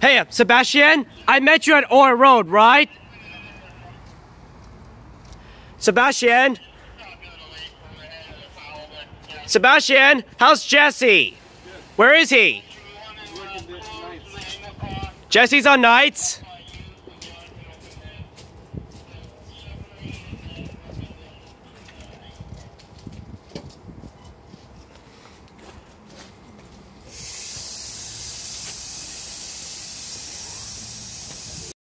Hey, Sebastian, I met you at Orr Road, right? Sebastian? Sebastian, how's Jesse? Where is he? Jesse's on nights?